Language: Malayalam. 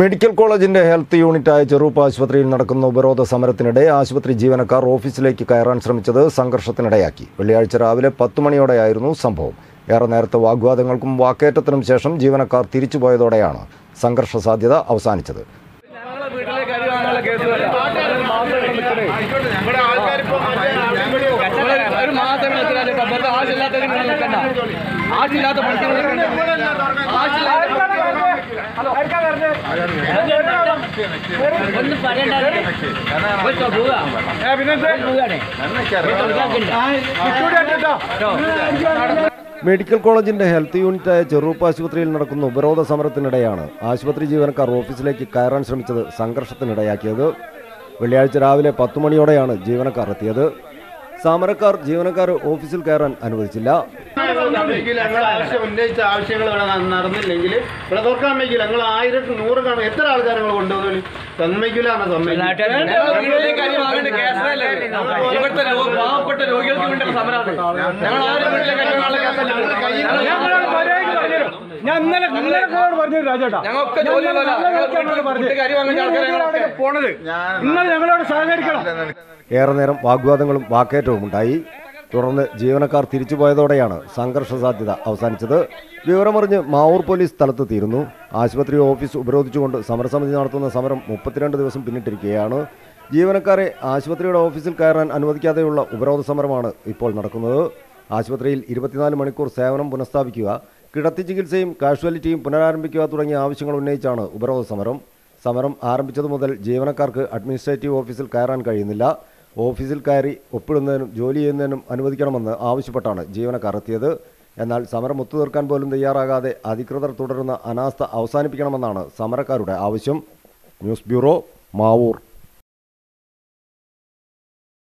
മെഡിക്കൽ കോളേജിന്റെ ഹെൽത്ത് യൂണിറ്റായ ചെറുപ്പ് ആശുപത്രിയിൽ നടക്കുന്ന ഉപരോധ സമരത്തിനിടെ ആശുപത്രി ജീവനക്കാർ ഓഫീസിലേക്ക് കയറാൻ ശ്രമിച്ചത് സംഘർഷത്തിനിടയാക്കി. വെള്ളിയാഴ്ച രാവിലെ പത്ത് മണിയോടെയായിരുന്നു സംഭവം. ഏറെ നേരത്തെ വാഗ്വാദങ്ങൾക്കും വാക്കേറ്റത്തിനും ശേഷം ജീവനക്കാർ തിരിച്ചുപോയതോടെയാണ് സംഘർഷ സാധ്യത അവസാനിച്ചത്. ഞങ്ങളെ ഒന്നും പറയണ്ട. മെഡിക്കൽ കോളേജിന്റെ ഹെൽത്ത് യൂണിറ്റായ ചെറുപ്പ് ആശുപത്രിയിൽ നടക്കുന്ന ഉപരോധ സമരത്തിനിടെയാണ് ആശുപത്രി ജീവനക്കാർ ഓഫീസിലേക്ക് കയറാൻ ശ്രമിച്ചത് സംഘർഷത്തിനിടയാക്കിയത്. വെള്ളിയാഴ്ച രാവിലെ പത്തു മണിയോടെയാണ് ജീവനക്കാർ എത്തിയത്. സമരക്കാർ ജീവനക്കാർ ഓഫീസിൽ കയറാൻ അനുവദിച്ചില്ല. ഞങ്ങൾ ആവശ്യം ഉന്നയിച്ച ആവശ്യങ്ങൾ ഇവിടെ നടന്നില്ലെങ്കിൽ ഇവിടെ തുറക്കാൻ വയ്ക്കില്ല ഞങ്ങൾ ആയിരത്തി നൂറ് കാണും എത്ര ആൾക്കാർ നിങ്ങൾ കൊണ്ടുപോകുന്നു സമ്മതിക്കില്ല എന്നാ സമ്മതിക്കില്ല ഞങ്ങളെ വീട്ടിലേക്ക് അരി വാങ്ങേണ്ട കേസല്ലേ ഇവിടുത്തെ രോ- പാവപ്പെട്ട രോഗികൾക്ക് വേണ്ടി സമരമാണ് ഞങ്ങൾ ആരും വീട്ടിലേക്ക് ഞാൻ ഇന്നലെ ഇന്നലെ നിങ്ങളോട് പറഞ്ഞു രാജേട്ടാ ഞങ്ങൾ പോണത് നിങ്ങൾ ഞങ്ങളോട് സഹകരിക്കണം ഏറെ നേരം വാഗ്വാദങ്ങളും വാക്കേറ്റവും ഉണ്ടായി തുടർന്ന് ജീവനക്കാർ തിരിച്ചുപോയതോടെയാണ് സംഘർഷ സാധ്യത അവസാനിച്ചത്. വിവരമറിഞ്ഞ് മാവൂർ പോലീസ് സ്ഥലത്തെത്തിയിരുന്നു. ആശുപത്രി ഓഫീസ് ഉപരോധിച്ചുകൊണ്ട് സമരസമിതി നടത്തുന്ന സമരം മുപ്പത്തിരണ്ട് ദിവസം പിന്നിട്ടിരിക്കുകയാണ്. ജീവനക്കാരെ ആശുപത്രിയുടെ ഓഫീസിൽ കയറാൻ അനുവദിക്കാതെയുള്ള ഉപരോധ സമരമാണ് ഇപ്പോൾ നടക്കുന്നത്. ആശുപത്രിയിൽ ഇരുപത്തിനാല് മണിക്കൂർ സേവനം പുനഃസ്ഥാപിക്കുക കിടത്തി ചികിത്സയും കാഷ്വാലിറ്റിയും പുനരാരംഭിക്കുക തുടങ്ങിയ ആവശ്യങ്ങൾ ഉന്നയിച്ചാണ് ഉപരോധ സമരം. സമരം ആരംഭിച്ചതു മുതൽ ജീവനക്കാർക്ക് അഡ്മിനിസ്ട്രേറ്റീവ് ഓഫീസിൽ കയറാൻ കഴിയുന്നില്ല. ഓഫീസിൽ കയറി ഒപ്പിടുന്നതിനും ജോലി ചെയ്യുന്നതിനും അനുവദിക്കണമെന്ന് ആവശ്യപ്പെട്ടാണ് ജീവനക്കാർ എത്തിയത്. എന്നാൽ സമരം ഒത്തുതീർക്കാൻ പോലും തയ്യാറാകാതെ അധികൃതർ തുടരുന്ന അനാസ്ഥ അവസാനിപ്പിക്കണമെന്നാണ് സമരക്കാരുടെ ആവശ്യം. News bureau Mavoor.